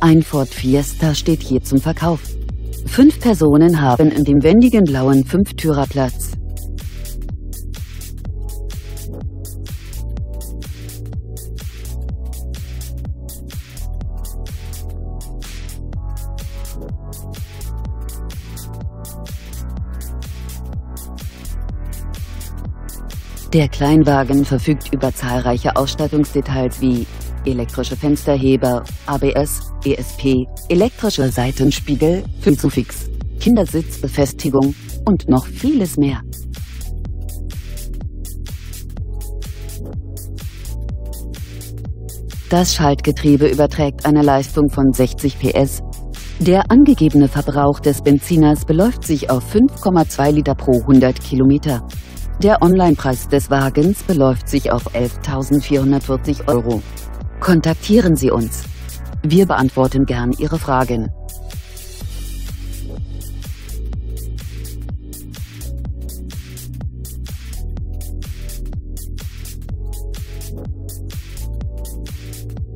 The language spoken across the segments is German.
Ein Ford Fiesta steht hier zum Verkauf. Fünf Personen haben in dem wendigen blauen Fünftürer Platz. Der Kleinwagen verfügt über zahlreiche Ausstattungsdetails wie elektrische Fensterheber, ABS, ESP, elektrische Seitenspiegel, Isofix, Kindersitzbefestigung und noch vieles mehr. Das Schaltgetriebe überträgt eine Leistung von 60 PS. Der angegebene Verbrauch des Benziners beläuft sich auf 5,2 Liter pro 100 Kilometer. Der Onlinepreis des Wagens beläuft sich auf 11.440 Euro. Kontaktieren Sie uns. Wir beantworten gern Ihre Fragen.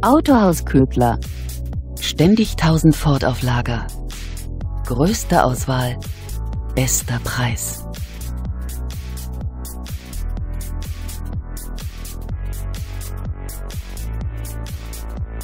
Autohaus Köbler. Ständig 1000 Ford auf Lager. Größte Auswahl. Bester Preis.